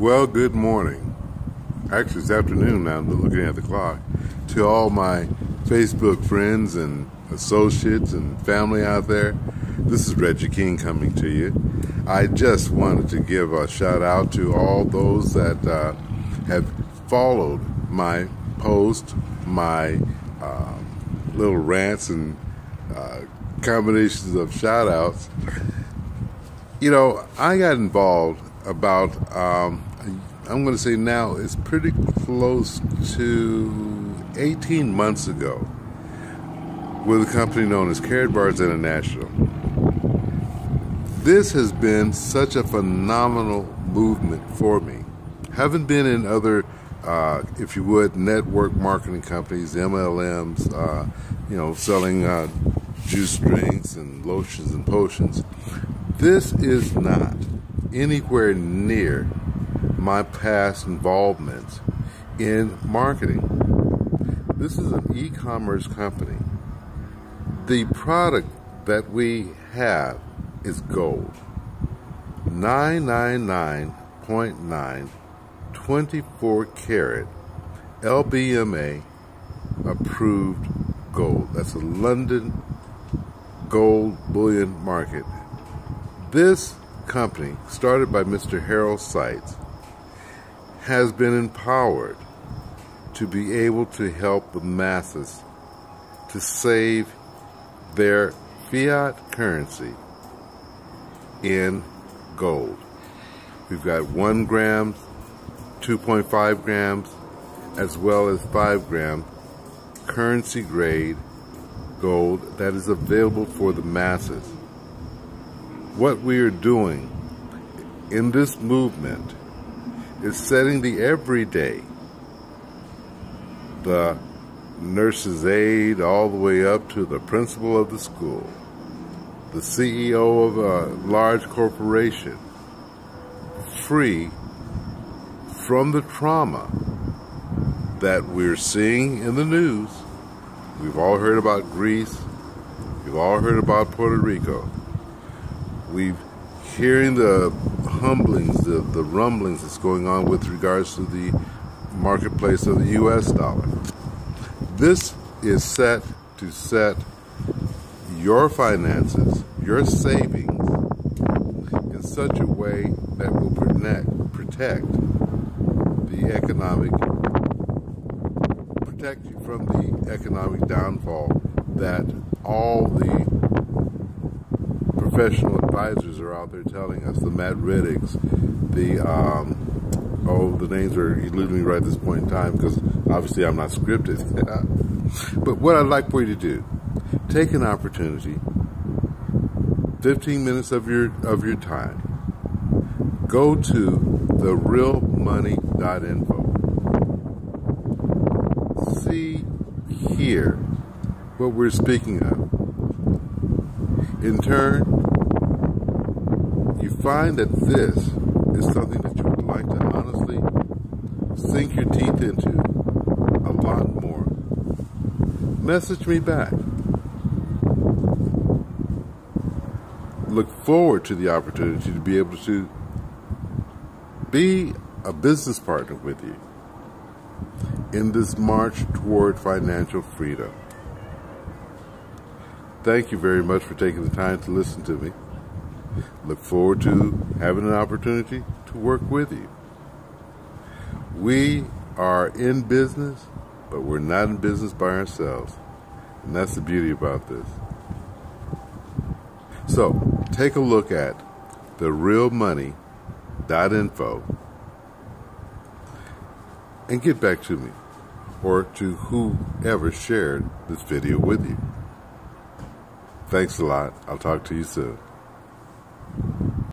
Well, good morning. Actually, it's afternoon now, I'm looking at the clock. To all my Facebook friends and associates and family out there, this is Reggie King coming to you. I just wanted to give a shout out to all those that uh, have followed my post, my uh, little rants and uh, combinations of shout outs. You know, I got involved about, um, I'm going to say now, it's pretty close to 18 months ago with a company known as Karatbars International. This has been such a phenomenal movement for me. Haven't been in other, uh, if you would, network marketing companies, MLMs, uh, you know, selling uh, juice drinks and lotions and potions. This is not anywhere near my past involvement in marketing. This is an e commerce company. The product that we have is gold 999.9 24 karat LBMA approved gold. That's a London gold bullion market. This company, started by Mr. Harald Seiz, has been empowered to be able to help the masses to save their fiat currency in gold. We've got 1 gram, 2.5 grams, as well as 5 gram currency grade gold that is available for the masses what we are doing in this movement is setting the everyday, the nurse's aide all the way up to the principal of the school, the CEO of a large corporation, free from the trauma that we're seeing in the news. We've all heard about Greece. We've all heard about Puerto Rico we've hearing the humblings, the, the rumblings that's going on with regards to the marketplace of the U.S. dollar. This is set to set your finances, your savings, in such a way that will protect, protect the economic, protect you from the economic downfall that all the professional advisors are out there telling us. The Matt Riddicks, the um, oh, the names are eluding me right at this point in time because obviously I'm not scripted. but what I'd like for you to do, take an opportunity, 15 minutes of your of your time, go to therealmoney.info. See here what we're speaking of. In turn, find that this is something that you would like to honestly sink your teeth into a lot more, message me back. Look forward to the opportunity to be able to be a business partner with you in this march toward financial freedom. Thank you very much for taking the time to listen to me. Look forward to having an opportunity to work with you. We are in business, but we're not in business by ourselves. And that's the beauty about this. So, take a look at therealmoney.info and get back to me or to whoever shared this video with you. Thanks a lot. I'll talk to you soon.